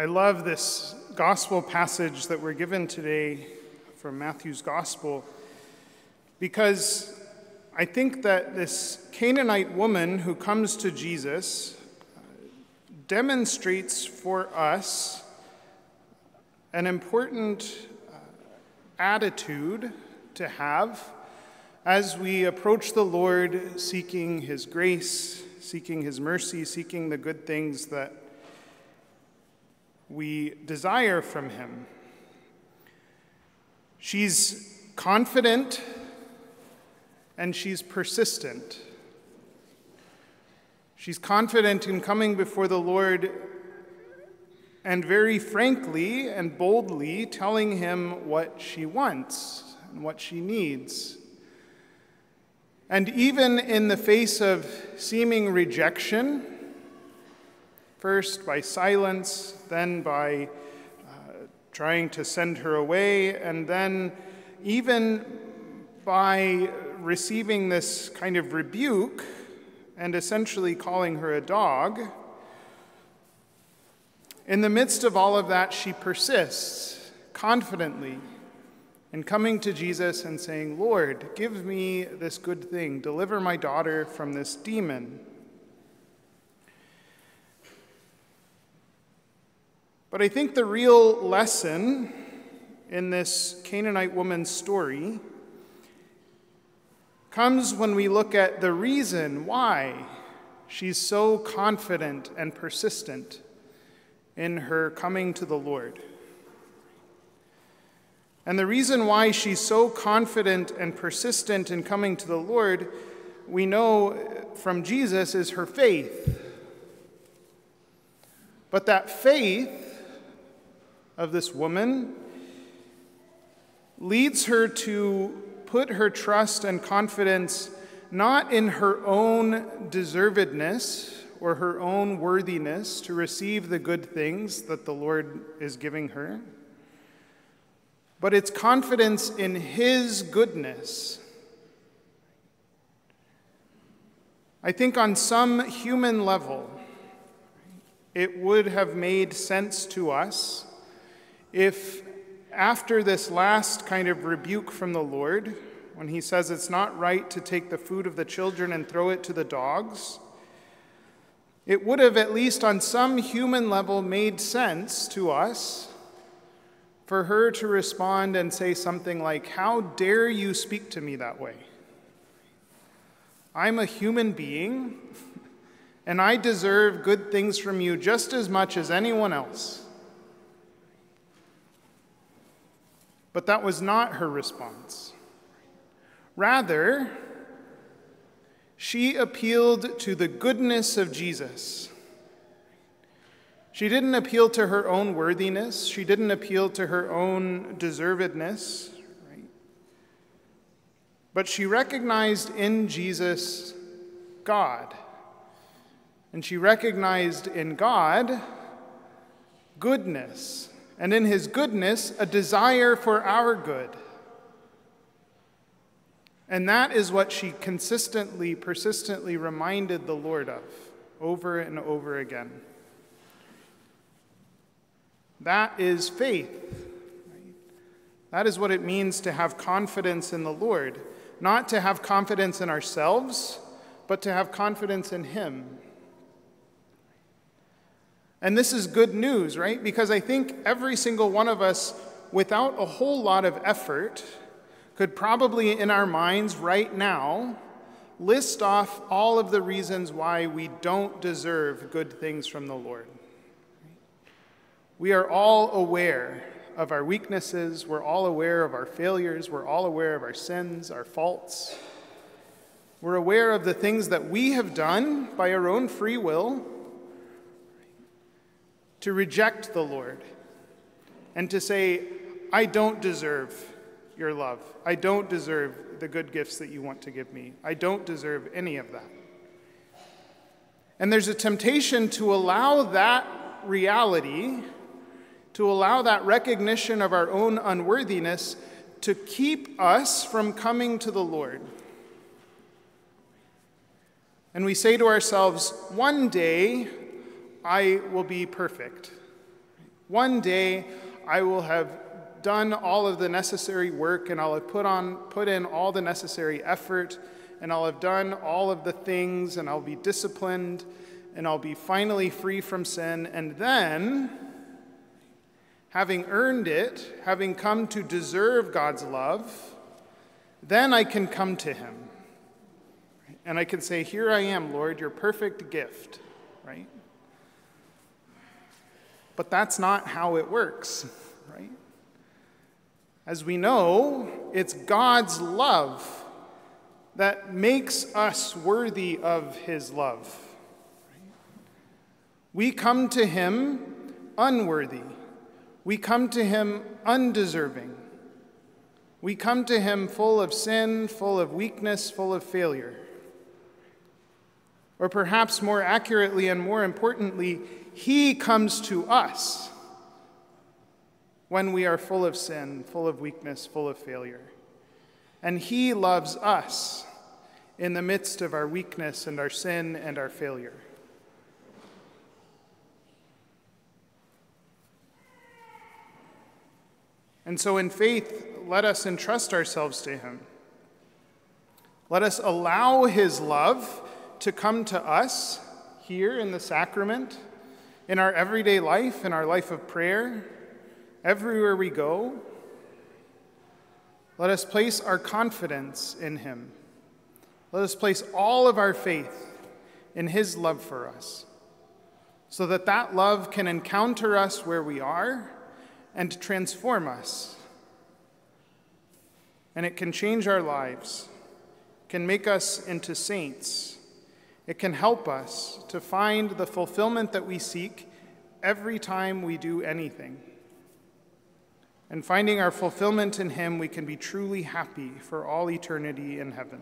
I love this gospel passage that we're given today from Matthew's gospel because I think that this Canaanite woman who comes to Jesus demonstrates for us an important uh, attitude to have as we approach the Lord seeking his grace, seeking his mercy, seeking the good things that we desire from him. She's confident and she's persistent. She's confident in coming before the Lord and very frankly and boldly telling him what she wants and what she needs. And even in the face of seeming rejection, first by silence, then by uh, trying to send her away, and then even by receiving this kind of rebuke and essentially calling her a dog. In the midst of all of that, she persists confidently in coming to Jesus and saying, Lord, give me this good thing, deliver my daughter from this demon. But I think the real lesson in this Canaanite woman's story comes when we look at the reason why she's so confident and persistent in her coming to the Lord. And the reason why she's so confident and persistent in coming to the Lord, we know from Jesus, is her faith. But that faith of this woman leads her to put her trust and confidence not in her own deservedness or her own worthiness to receive the good things that the Lord is giving her, but it's confidence in His goodness. I think on some human level, it would have made sense to us if, after this last kind of rebuke from the Lord, when he says it's not right to take the food of the children and throw it to the dogs, it would have, at least on some human level, made sense to us for her to respond and say something like, How dare you speak to me that way? I'm a human being, and I deserve good things from you just as much as anyone else. But that was not her response. Rather, she appealed to the goodness of Jesus. She didn't appeal to her own worthiness, she didn't appeal to her own deservedness, right? But she recognized in Jesus God. And she recognized in God goodness and in his goodness, a desire for our good. And that is what she consistently, persistently reminded the Lord of over and over again. That is faith. That is what it means to have confidence in the Lord. Not to have confidence in ourselves, but to have confidence in Him. And this is good news, right? Because I think every single one of us, without a whole lot of effort, could probably in our minds right now list off all of the reasons why we don't deserve good things from the Lord. We are all aware of our weaknesses, we're all aware of our failures, we're all aware of our sins, our faults. We're aware of the things that we have done by our own free will to reject the Lord and to say, I don't deserve your love. I don't deserve the good gifts that you want to give me. I don't deserve any of that. And there's a temptation to allow that reality, to allow that recognition of our own unworthiness to keep us from coming to the Lord. And we say to ourselves, one day I will be perfect. One day I will have done all of the necessary work and I'll have put on put in all the necessary effort and I'll have done all of the things and I'll be disciplined and I'll be finally free from sin and then having earned it, having come to deserve God's love, then I can come to him. And I can say, Here I am, Lord, your perfect gift, right? But that's not how it works, right? As we know, it's God's love that makes us worthy of his love. We come to him unworthy. We come to him undeserving. We come to him full of sin, full of weakness, full of failure. Or perhaps more accurately and more importantly, he comes to us when we are full of sin, full of weakness, full of failure. And he loves us in the midst of our weakness and our sin and our failure. And so, in faith, let us entrust ourselves to Him. Let us allow His love to come to us here in the sacrament, in our everyday life, in our life of prayer, everywhere we go. Let us place our confidence in Him. Let us place all of our faith in His love for us, so that that love can encounter us where we are and transform us. And it can change our lives, can make us into saints. It can help us to find the fulfillment that we seek every time we do anything. And finding our fulfillment in Him, we can be truly happy for all eternity in heaven.